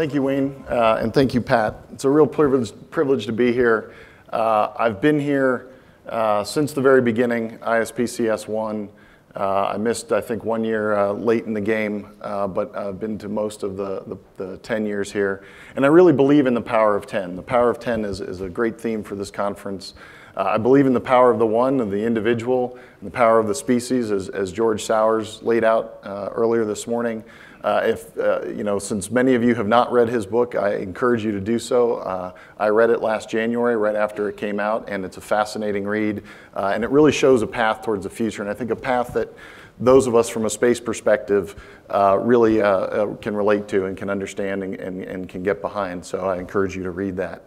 Thank you, Wayne, uh, and thank you, Pat. It's a real privilege, privilege to be here. Uh, I've been here uh, since the very beginning, ISPCS 1. Uh, I missed, I think, one year uh, late in the game, uh, but I've been to most of the, the, the, 10 years here. And I really believe in the power of 10. The power of 10 is, is a great theme for this conference. I believe in the power of the one, of the individual, and the power of the species, as, as George Sowers laid out earlier this morning. Uh, if, uh, you know, since many of you have not read his book, I encourage you to do so. Uh, I read it last January, right after it came out, and it's a fascinating read. Uh, and it really shows a path towards the future, and I think a path that those of us from a space perspective uh, really uh, can relate to and can understand and, and, and, can get behind. So I encourage you to read that.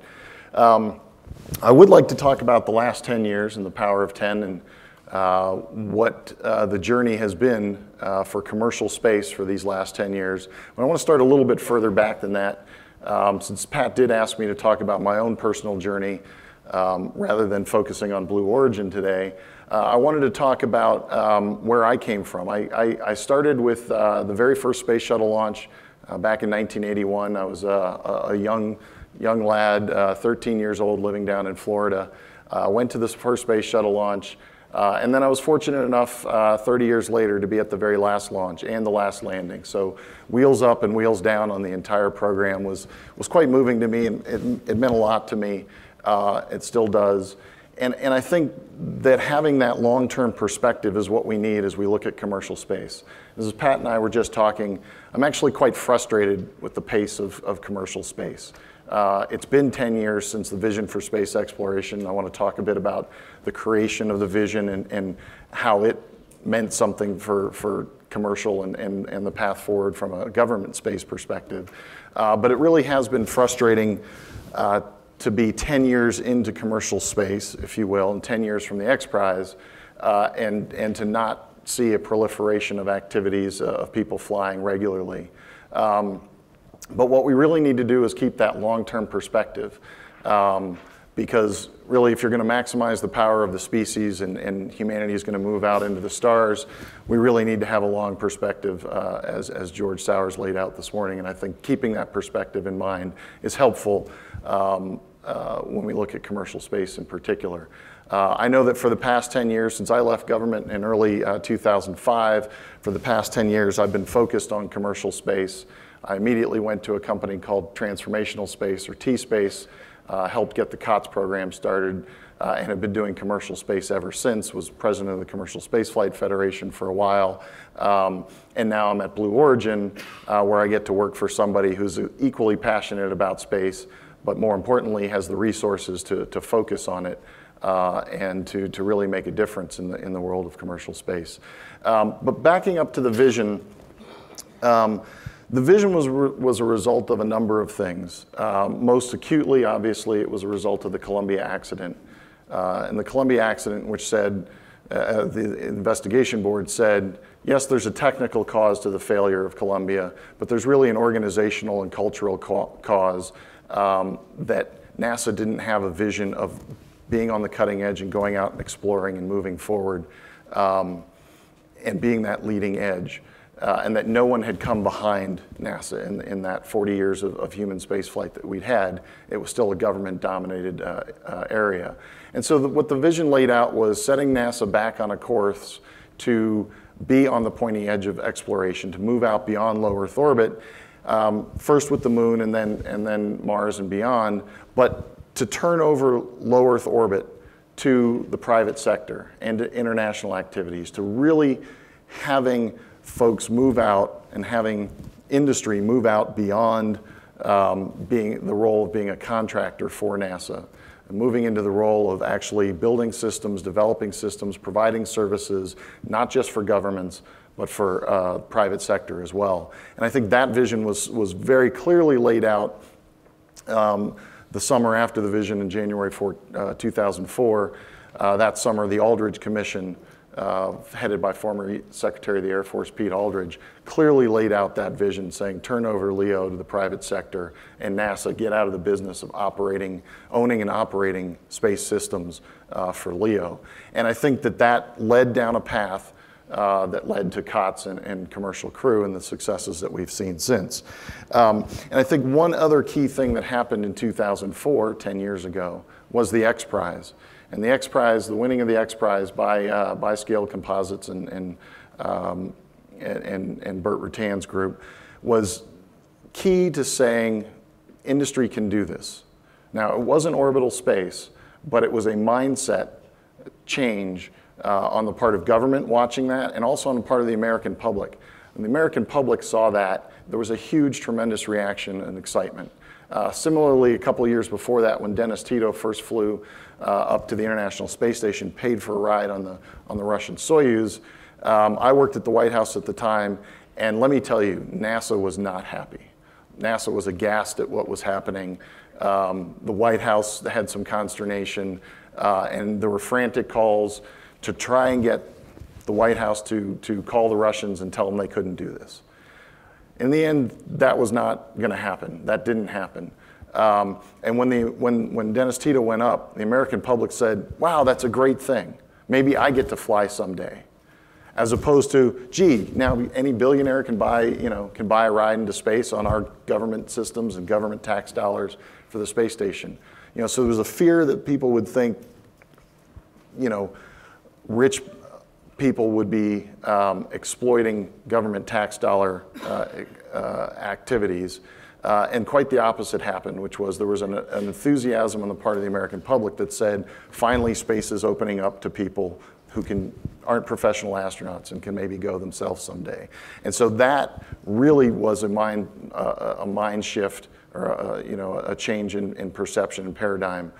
Um, I would like to talk about the last 10 years and the power of 10 and uh, what uh, the journey has been uh, for commercial space for these last 10 years. But I want to start a little bit further back than that, um, since Pat did ask me to talk about my own personal journey um, rather than focusing on Blue Origin today. Uh, I wanted to talk about um, where I came from. I, I, I started with uh, the very first space shuttle launch back in 1981. I was a, a young, young lad, 13 years old, living down in Florida. I went to this first space shuttle launch. Uh, and then I was fortunate enough uh, 30 years later to be at the very last launch and the last landing. So wheels up and wheels down on the entire program was, was quite moving to me and it, it meant a lot to me. Uh, it still does. And, and I think that having that long-term perspective is what we need as we look at commercial space. As Pat and I were just talking, I'm actually quite frustrated with the pace of, of commercial space. Uh, it's been 10 years since the vision for space exploration. I want to talk a bit about the creation of the vision and, and how it meant something for, for commercial and, and, and the path forward from a government space perspective. Uh, but it really has been frustrating uh, to be 10 years into commercial space, if you will, and 10 years from the X Prize, uh, and, and to not see a proliferation of activities uh, of people flying regularly. Um, but what we really need to do is keep that long-term perspective. Um, because really if you're going to maximize the power of the species and, and, humanity is going to move out into the stars, we really need to have a long perspective uh, as, as George Sowers laid out this morning. And I think keeping that perspective in mind is helpful um, uh, when we look at commercial space in particular. Uh, I know that for the past 10 years, since I left government in early uh, 2005, for the past 10 years I've been focused on commercial space. I immediately went to a company called Transformational Space or T-Space, uh, helped get the COTS program started, uh, and have been doing commercial space ever since, was president of the Commercial Spaceflight Federation for a while. Um, and now I'm at Blue Origin, uh, where I get to work for somebody who's equally passionate about space, but more importantly has the resources to, to focus on it uh, and to, to really make a difference in the, in the world of commercial space. Um, but backing up to the vision, um, the vision was, was a result of a number of things. Um, most acutely, obviously, it was a result of the Columbia accident. Uh, and the Columbia accident, which said, uh, uh, the investigation board said, yes, there's a technical cause to the failure of Columbia, but there's really an organizational and cultural cause um, that NASA didn't have a vision of being on the cutting edge and going out and exploring and moving forward um, and being that leading edge uh, and that no one had come behind NASA in, in that 40 years of, of human spaceflight that we'd had. It was still a government dominated uh, uh, area. And so the, what the vision laid out was setting NASA back on a course to be on the pointy edge of exploration, to move out beyond low Earth orbit, um, first with the moon and then, and then Mars and beyond, but to turn over low Earth orbit to the private sector and to international activities, to really having folks move out and having industry move out beyond um, being the role of being a contractor for NASA, moving into the role of actually building systems, developing systems, providing services, not just for governments, but for uh, private sector as well. And I think that vision was, was very clearly laid out um, the summer after the vision in January for, uh, 2004. Uh, that summer, the Aldridge Commission uh, headed by former Secretary of the Air Force Pete Aldridge, clearly laid out that vision saying turn over LEO to the private sector and NASA get out of the business of operating, owning and operating space systems uh, for LEO. And I think that that led down a path uh, that led to COTS and, and, commercial crew and the successes that we've seen since. Um, and I think one other key thing that happened in 2004, 10 years ago, was the X Prize. And the X Prize, the winning of the X Prize by, uh, by Scaled Composites and, and, um, and, and Burt Rutan's group, was key to saying industry can do this. Now, it wasn't orbital space, but it was a mindset change uh, on the part of government watching that and also on the part of the American public. When the American public saw that, there was a huge, tremendous reaction and excitement. Uh, similarly, a couple years before that, when Dennis Tito first flew uh, up to the International Space Station, paid for a ride on the, on the Russian Soyuz, um, I worked at the White House at the time, and let me tell you, NASA was not happy. NASA was aghast at what was happening. Um, the White House had some consternation, uh, and there were frantic calls to try and get the White House to, to call the Russians and tell them they couldn't do this. In the end, that was not going to happen. That didn't happen. Um, and when, the, when, when Dennis Tito went up, the American public said, wow, that's a great thing. Maybe I get to fly someday. As opposed to, gee, now any billionaire can buy, you know, can buy a ride into space on our government systems and government tax dollars for the space station. You know, so there was a fear that people would think, you know, rich people would be um, exploiting government tax dollar uh, uh, activities. Uh, and quite the opposite happened, which was there was an, an, enthusiasm on the part of the American public that said, finally, space is opening up to people who can, aren't professional astronauts and can maybe go themselves someday. And so that really was a mind, uh, a mind shift or a, you know, a change in, in perception and paradigm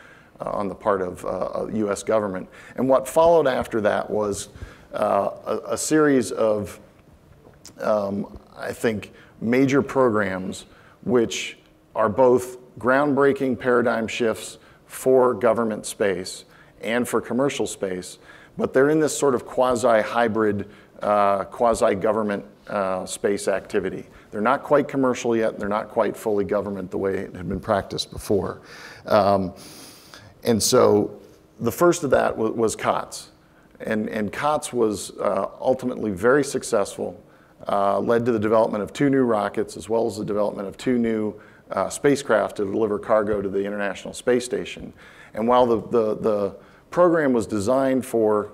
on the part of uh, US government. And what followed after that was uh, a, a, series of, um, I think, major programs which are both groundbreaking paradigm shifts for government space and for commercial space, but they're in this sort of quasi-hybrid, uh, quasi-government uh, space activity. They're not quite commercial yet. They're not quite fully government the way it had been practiced before. Um, and so the first of that was, was COTS. And, and COTS was uh, ultimately very successful, uh, led to the development of two new rockets, as well as the development of two new uh, spacecraft to deliver cargo to the International Space Station. And while the, the, the program was designed for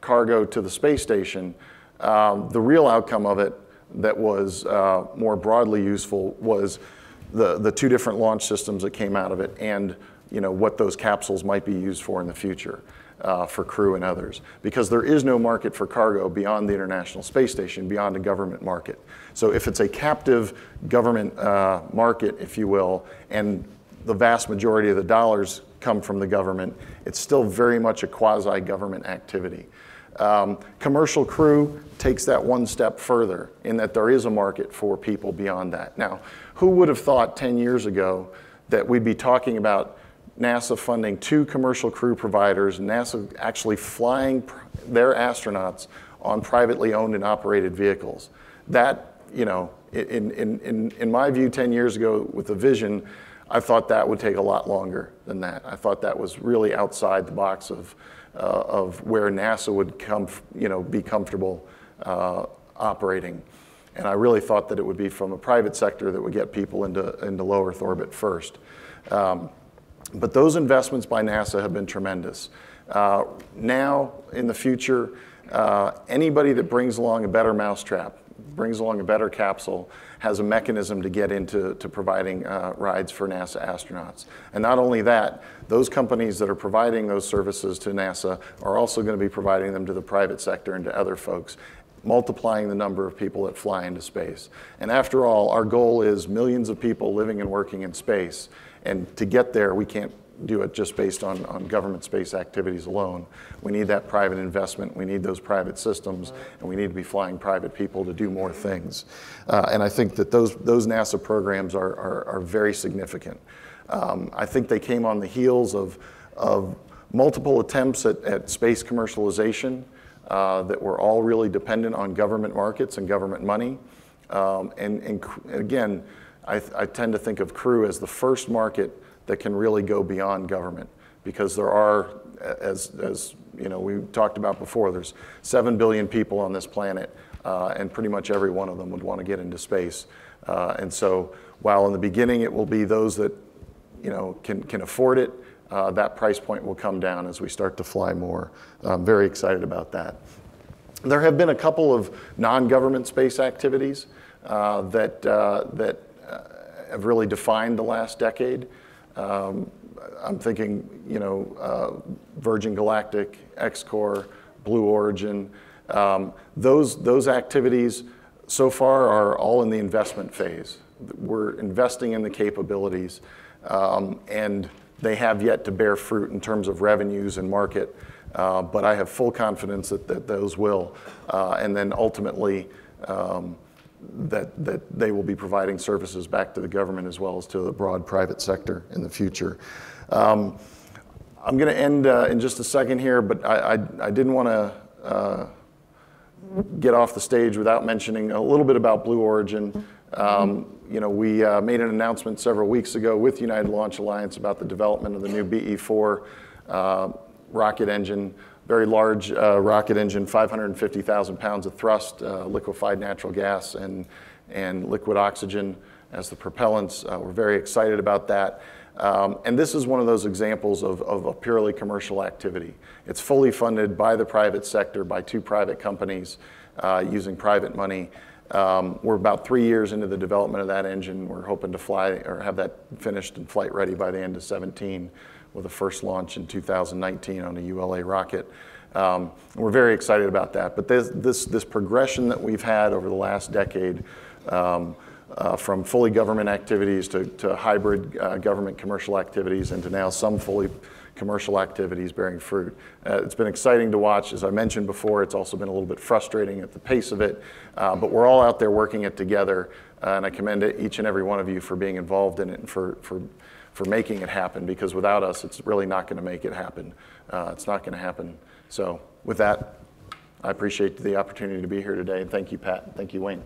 cargo to the space station, um, the real outcome of it that was uh, more broadly useful was the, the two different launch systems that came out of it and you know, what those capsules might be used for in the future. Uh, for crew and others, because there is no market for cargo beyond the International Space Station, beyond a government market. So if it's a captive government uh, market, if you will, and the vast majority of the dollars come from the government, it's still very much a quasi-government activity. Um, commercial crew takes that one step further in that there is a market for people beyond that. Now, who would have thought 10 years ago that we'd be talking about NASA funding two commercial crew providers, NASA actually flying their astronauts on privately owned and operated vehicles. That, you know, in, in, in, in my view 10 years ago with the vision, I thought that would take a lot longer than that. I thought that was really outside the box of, uh, of where NASA would come, you know, be comfortable uh, operating. And I really thought that it would be from a private sector that would get people into, into low Earth orbit first. Um, but those investments by NASA have been tremendous. Uh, now, in the future, uh, anybody that brings along a better mousetrap, brings along a better capsule, has a mechanism to get into to providing uh, rides for NASA astronauts. And not only that, those companies that are providing those services to NASA are also going to be providing them to the private sector and to other folks multiplying the number of people that fly into space. And after all, our goal is millions of people living and working in space. And to get there, we can't do it just based on, on government space activities alone. We need that private investment, we need those private systems, and we need to be flying private people to do more things. Uh, and I think that those, those NASA programs are, are, are very significant. Um, I think they came on the heels of, of multiple attempts at, at space commercialization uh, that were all really dependent on government markets and government money. Um, and, and, again, I, I, tend to think of Crew as the first market that can really go beyond government because there are, as, as you know, we talked about before, there's 7 billion people on this planet, uh, and pretty much every one of them would want to get into space. Uh, and so while in the beginning it will be those that, you know, can, can afford it, uh, that price point will come down as we start to fly more. I'm very excited about that. There have been a couple of non-government space activities uh, that, uh, that have really defined the last decade. Um, I'm thinking, you know, uh, Virgin Galactic, XCOR, Blue Origin. Um, those, those activities so far are all in the investment phase. We're investing in the capabilities, um, and they have yet to bear fruit in terms of revenues and market. Uh, but I have full confidence that, that those will. Uh, and then ultimately, um, that, that they will be providing services back to the government as well as to the broad private sector in the future. Um, I'm going to end uh, in just a second here, but I, I, I didn't want to uh, get off the stage without mentioning a little bit about Blue Origin. Um, you know, we uh, made an announcement several weeks ago with United Launch Alliance about the development of the new BE-4 uh, rocket engine, very large uh, rocket engine, 550,000 pounds of thrust, uh, liquefied natural gas, and, and liquid oxygen as the propellants. Uh, we're very excited about that. Um, and this is one of those examples of, of a purely commercial activity. It's fully funded by the private sector, by two private companies uh, using private money. Um, we're about three years into the development of that engine. We're hoping to fly or have that finished and flight ready by the end of 17 with a first launch in 2019 on a ULA rocket. Um, we're very excited about that. But this, this, this, progression that we've had over the last decade um, uh, from fully government activities to, to hybrid uh, government commercial activities and to now some fully commercial activities bearing fruit. Uh, it's been exciting to watch. As I mentioned before, it's also been a little bit frustrating at the pace of it, uh, but we're all out there working it together, uh, and I commend each and every one of you for being involved in it and for, for, for making it happen, because without us, it's really not going to make it happen. Uh, it's not going to happen. So with that, I appreciate the opportunity to be here today, and thank you, Pat. Thank you, Wayne.